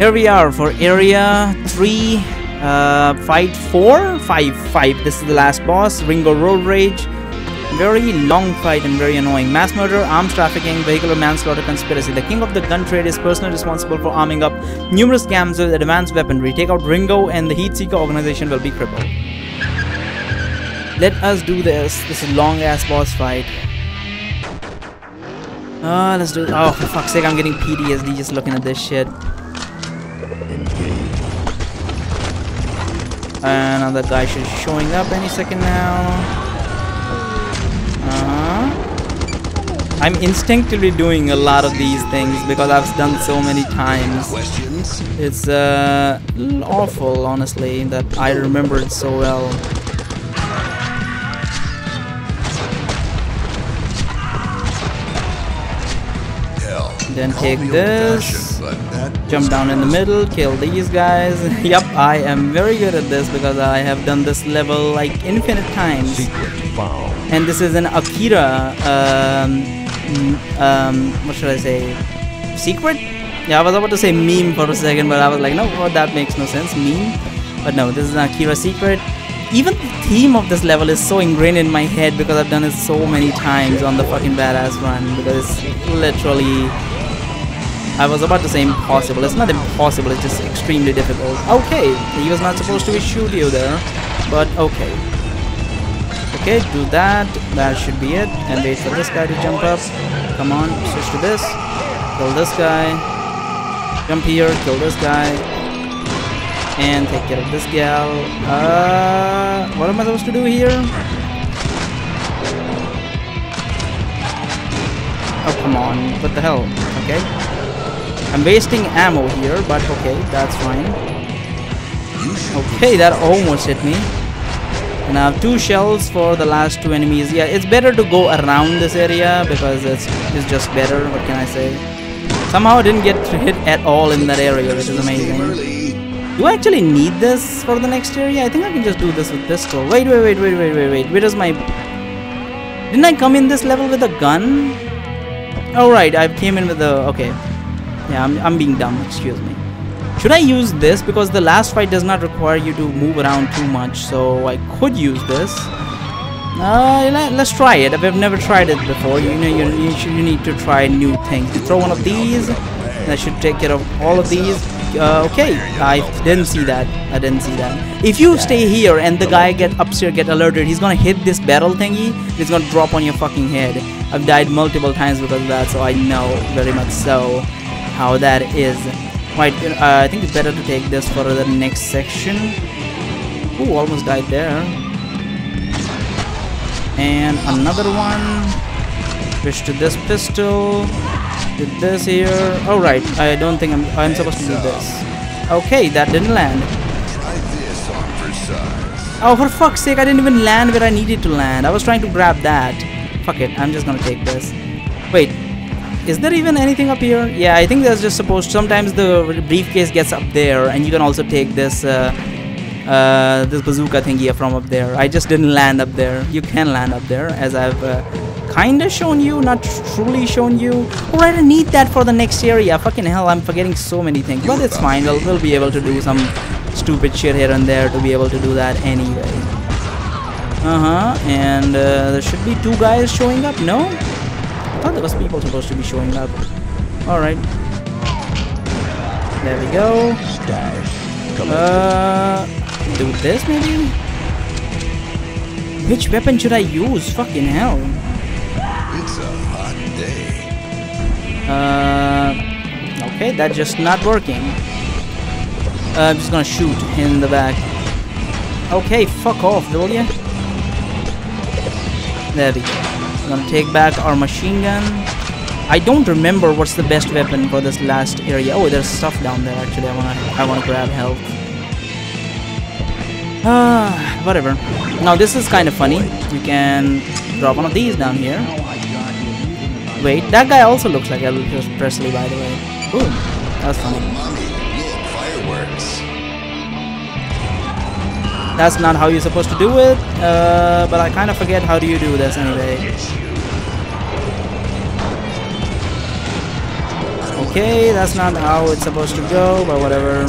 Here we are for area 3, uh, fight 4, 5, 5. This is the last boss, Ringo Road Rage. Very long fight and very annoying. Mass murder, arms trafficking, vehicular manslaughter conspiracy. The king of the gun trade is personally responsible for arming up numerous gangs with advanced weaponry. Take out Ringo and the Heat Seeker organization will be crippled. Let us do this. This is a long ass boss fight. Ah, let's do it. Oh, for fuck's sake, I'm getting PTSD just looking at this shit. Another guy should be showing up any second now. Uh-huh. I'm instinctively doing a lot of these things because I've done so many times. Questions? It's uh, awful, honestly, that I remember it so well. Hell. Then take this. Old-fashioned, but that Jump down in the middle, kill these guys. yep, I am very good at this because I have done this level like infinite times. And this is an Akira, um, um, what should I say? Secret? Yeah, I was about to say meme for a second, but I was like, no, well, that makes no sense. Meme? But no, this is an Akira secret. Even the theme of this level is so ingrained in my head because I've done it so many times on the fucking badass run because it's literally I was about to say impossible. It's not impossible, it's just extremely difficult. Okay, he was not supposed to shoot you there, but okay. Okay, do that. That should be it. And wait for this guy to jump up. Come on, switch to this. Kill this guy. Jump here, kill this guy. And take care of this gal. Uh, what am I supposed to do here? Oh, come on. What the hell? Okay. I'm wasting ammo here, but okay, that's fine. Okay, that almost hit me. And I have two shells for the last two enemies. Yeah, it's better to go around this area because it's, it's just better. What can I say? Somehow I didn't get hit at all in that area, which is amazing. Do I actually need this for the next area? I think I can just do this with pistol. Wait, wait, wait, wait, wait, wait, wait. Where is my... Didn't I come in this level with a gun? Oh. I came in with the... Okay. Yeah, I'm, I'm being dumb. Excuse me. Should I use this? Because the last fight does not require you to move around too much. So I could use this. Uh, let, us try it. I've never tried it before. You know, you, you, should, you need to try new things. You throw one of these. That should take care of all of these. Uh, okay, I didn't see that. I didn't see that. If you stay here and the guy get upstairs get alerted, he's gonna hit this barrel thingy. It's gonna drop on your fucking head. I've died multiple times because of that, so I know very much so how that is. Right, uh, I think it's better to take this for the next section. Ooh, almost died there. And another one. Switch to this pistol. Did this here. Oh right, I don't think I'm I'm supposed to do this. Okay, that didn't land. Try this on for size. Oh for fuck's sake, I didn't even land where I needed to land. I was trying to grab that. Fuck it, I'm just gonna take this. Wait, is there even anything up here? Yeah, I think there's just supposed. Sometimes the briefcase gets up there, and you can also take this uh, uh, this bazooka thingy from up there. I just didn't land up there. You can land up there, as I've uh, kinda shown you, not truly shown you. Alright, I need that for the next area. Fucking hell, I'm forgetting so many things, but it's fine. We'll, we'll be able to do some stupid shit here and there to be able to do that anyway. Uh huh. And uh, there should be two guys showing up. No. I thought there was people supposed to be showing up. Alright. There we go. Uh, do this maybe? Which weapon should I use? Fucking hell. It's a hot day. Uh, okay, that's just not working. Uh, I'm just gonna shoot in the back. Okay, fuck off, will ya? There we go. Gonna take back our machine gun. I don't remember what's the best weapon for this last area. Oh, there's stuff down there. Actually, I wanna, I wanna grab health. Ah, whatever. Now this is kind of funny. You can drop one of these down here. Wait, that guy also looks like Elvis Presley, by the way. Boom. That's funny. That's not how you're supposed to do it, uh, but I kind of forget how do you do this anyway. Okay, that's not how it's supposed to go, but whatever.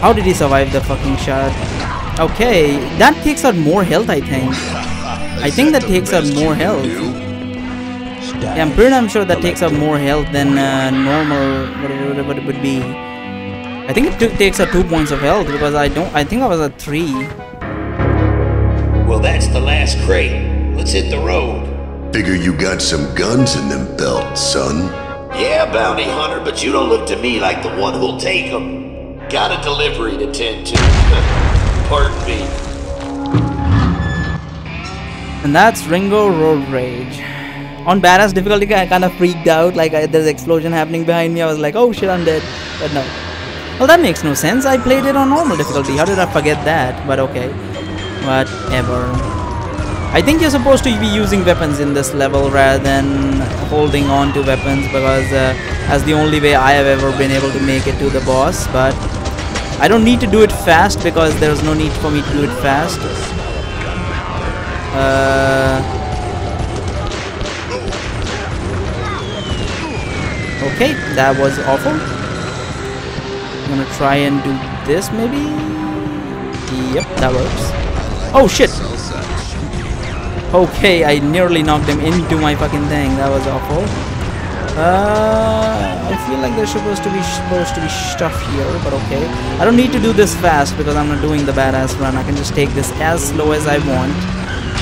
How did he survive the fucking shot? Okay, that takes out more health, I think. I think that takes out more health. Yeah, I'm pretty damn sure that takes up more health than uh, normal, whatever it would be. I think it took, takes up two points of health because I don't. I think I was at three. Well, that's the last crate. Let's hit the road. Figure you got some guns in them belts, son. Yeah, bounty hunter, but you don't look to me like the one who'll take them. Got a delivery to tend to. Pardon me. And that's Ringo Road Rage. On badass difficulty, I kind of freaked out. Like I, there's explosion happening behind me. I was like, oh shit, I'm dead. But no. Well, that makes no sense. I played it on normal difficulty. How did I forget that? But okay. Whatever. I think you're supposed to be using weapons in this level rather than holding on to weapons because uh, that's the only way I have ever been able to make it to the boss. But I don't need to do it fast because there's no need for me to do it fast. Uh, okay, that was awful. I'm gonna try and do this maybe? Yep, that works. Oh shit! Okay, I nearly knocked him into my fucking thing. That was awful. Uh, I feel like there's supposed to be supposed to be stuff here, but okay. I don't need to do this fast because I'm not doing the badass run. I can just take this as slow as I want,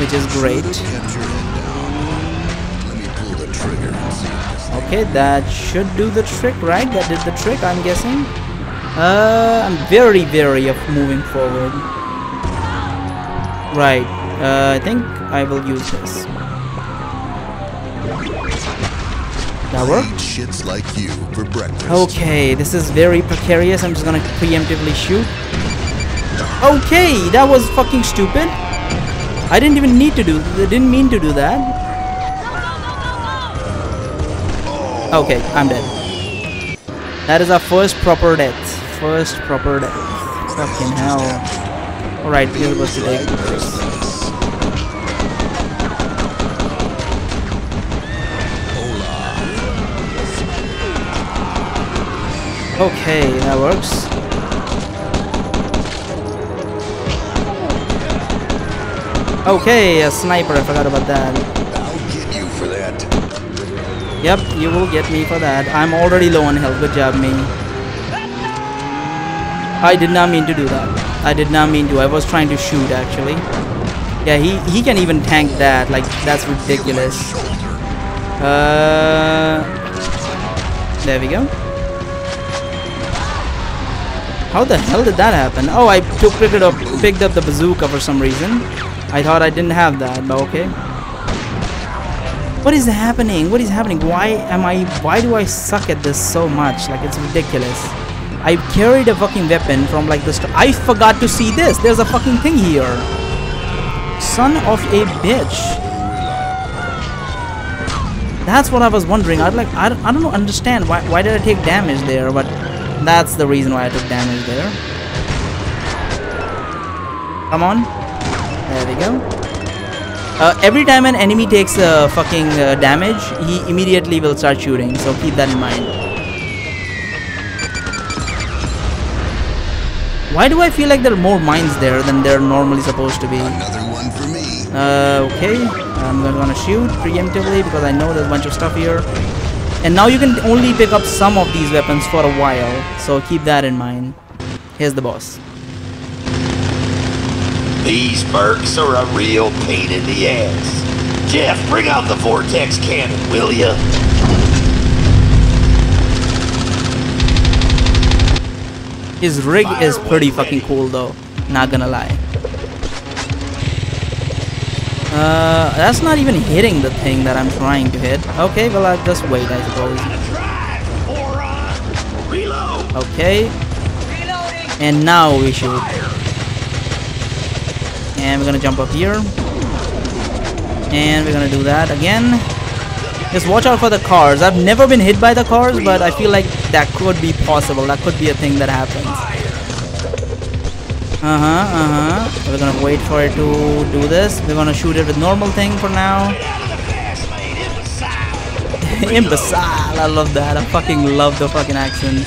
which is great. Okay, that should do the trick, right? That did the trick, I'm guessing. Uh, I'm very wary of moving forward. Right. Uh, I think I will use this. That work? Shits like you for breakfast. Okay, this is very precarious. I'm just gonna preemptively shoot. Okay, that was fucking stupid. I didn't even need to do. I didn't mean to do that. Okay, I'm dead. That is our first proper death. First proper death. Fucking hell. Alright, we're supposed to take. Okay, that works. Okay, a sniper, I forgot about that. Yep, you will get me for that. I'm already low on health, good job me. I did not mean to do that. I did not mean to, I was trying to shoot actually. Yeah, he, he can even tank that, like, that's ridiculous. Uh, there we go. How the hell did that happen? Oh, I took picked up, picked up the bazooka for some reason. I thought I didn't have that, but okay. What is happening? What is happening? Why am I? Why do I suck at this so much? Like it's ridiculous. I carried a fucking weapon from like this. I forgot to see this. There's a fucking thing here. Son of a bitch. That's what I was wondering. I'd like. I don't, I don't understand why. Why did I take damage there? But that's the reason why I took damage there. Come on. There we go. Uh, every time an enemy takes uh, fucking uh, damage, he immediately will start shooting. So keep that in mind. Why do I feel like there are more mines there than there are normally supposed to be? Another one for me. Uh, okay. I'm gonna shoot preemptively because I know there's a bunch of stuff here. And now you can only pick up some of these weapons for a while. So keep that in mind. Here's the boss. These Burks are a real pain in the ass. Jeff, bring out the vortex cannon, will ya? His rig Fire is pretty fucking ready. cool though. Not gonna lie. Uh, that's not even hitting the thing that I'm trying to hit. Okay, well I'll just wait I suppose. Drive, moron! Reload! Okay. And now we shoot. And we're gonna jump up here. And we're gonna do that again. Just watch out for the cars. I've never been hit by the cars, but I feel like that could be possible. That could be a thing that happens. Uh-huh, uh-huh. We're gonna wait for it to do this. We're gonna shoot it with normal thing for now. Imbecile, I love that. I fucking love the fucking accent.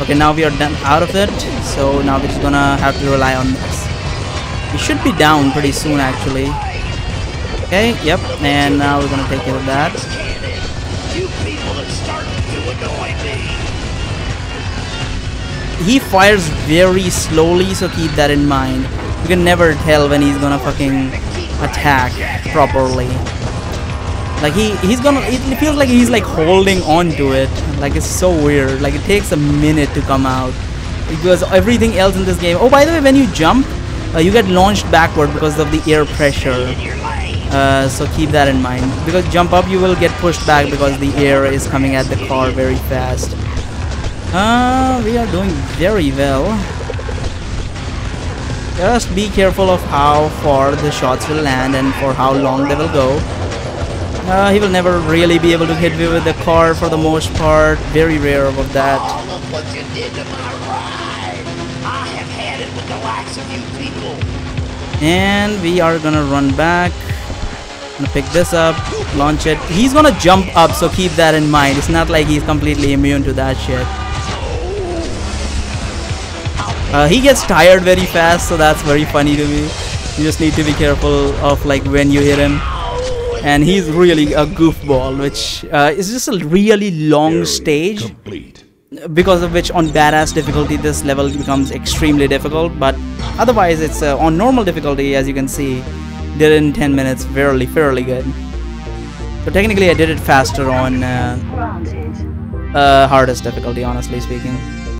Okay, now we are done out of it. So now we're just gonna have to rely on this. We should be down pretty soon actually. Okay, yep, and now we're gonna take care of that. He fires very slowly so keep that in mind you can never tell when he's gonna fucking attack properly like he he's gonna it feels like he's like holding on to it. Like it's so weird. Like it takes a minute to come out. Because everything else in this game oh by the way when you jump uh, you get launched backward because of the air pressure. Uh, so keep that in mind. Because jump up you will get pushed back because the air is coming at the car very fast. Uh, we are doing very well. Just be careful of how far the shots will land and for how long they will go. Uh, he will never really be able to hit me with the car for the most part. Very rare of that. What you did to my ride. I have had it with the likes of you people. And we are gonna run back. Gonna pick this up, launch it. He's gonna jump up, so keep that in mind. It's not like he's completely immune to that shit. Uh, he gets tired very fast, so that's very funny to me. You just need to be careful of like when you hit him. And he's really a goofball, which uh, is just a really long stage? Complete. because of which on badass difficulty this level becomes extremely difficult. But otherwise it's uh, on normal difficulty as you can see did it in 10 minutes fairly fairly good. So technically I did it faster on uh, uh, hardest difficulty honestly speaking